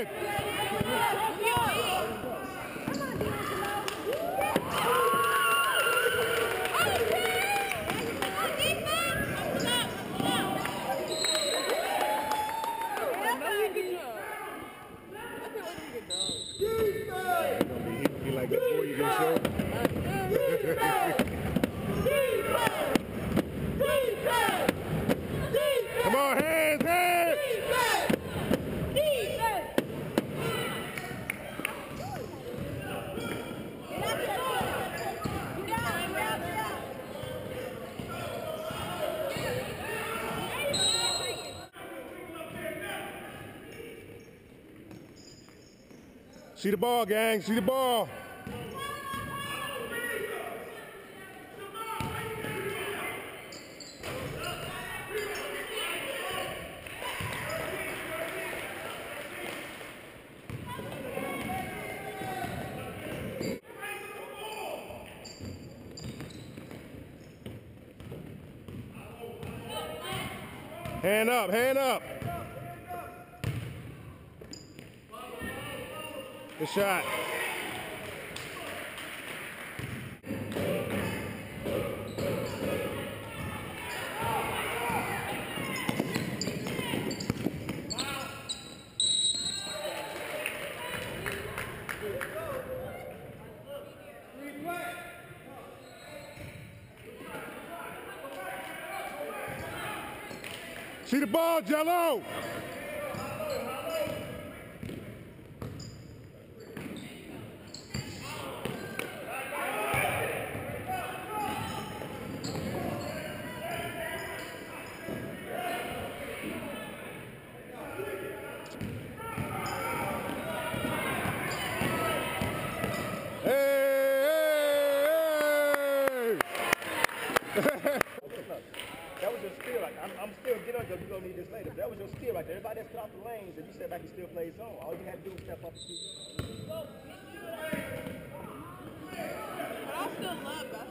Good. Come on, hey! See the ball, gang. See the ball. Hand up, hand up. Good shot. See the ball, Jello! that was your skill. Like, I'm, I'm still getting up because you're going to need this later. That was your skill. there everybody that's cut off the lanes and you step back and still play zone. All you had to do was step up and shoot. But I still love basketball.